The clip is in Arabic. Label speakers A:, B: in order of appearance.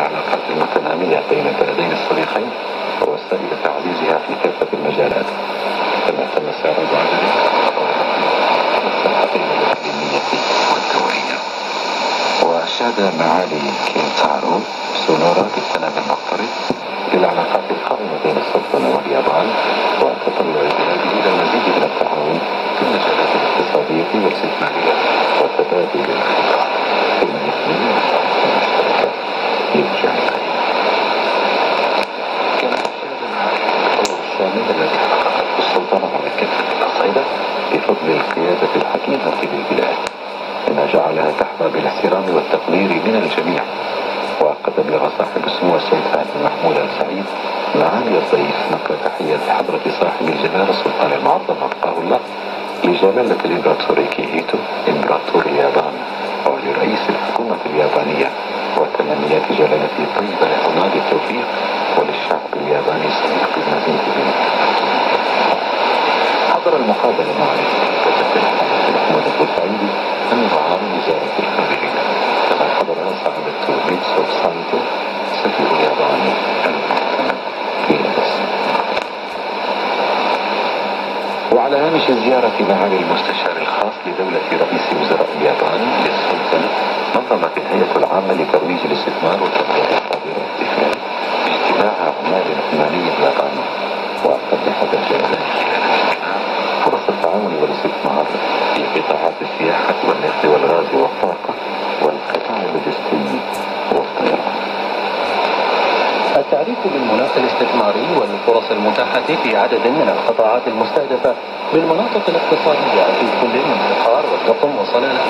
A: العلاقات المتنامية بين البلدين الصديقين ووسائل تعزيزها في كافة المجالات. كما تم الإقليمية والدولية وأشاد معالي كينتارو سونورا بالتنامي المضطرد للعلاقات القائمة بين السلطنة واليابان وتطلع الذي حققته السلطنة كافة الأصعدة بفضل القيادة الحكيمة للبلاد مما جعلها تحظى بالاحترام والتقدير من الجميع. وقد أبلغ صاحب السمو السلطان محمود السعيد معالي الضيف نقل تحية حضرة صاحب الجلالة السلطان المعظم وفقه الله لجلالة الإمبراطور كيهيتو إمبراطور اليابان ولرئيس الحكومة اليابانية وتمنيات جلالته الطيبة لعماد التوفيق حضر المقابلة مع وزير محمود البوسعيدي أمين عام وزارة الخارجية كما حضر سعادة ميتسو سانتو سفير اليابان المعتمد في مصر وعلى هامش الزيارة معالي المستشار الخاص لدولة رئيس وزراء اليابان للسلطنة نظمت الهيئة العامة لترويج الاستثمار والتنمية الحاضرة بالفعل اجتماع أعمال عمالي ياباني. وقد حدث والاستثمار في قطاعات السياحة والنفط والغاز والطاقة والقطاع اللوجستي والطيران.
B: التعريف بالمناخ الاستثماري والفرص المتاحة في عدد من القطاعات المستهدفة بالمناطق الاقتصادية في كل من البحار والقطم وصلالة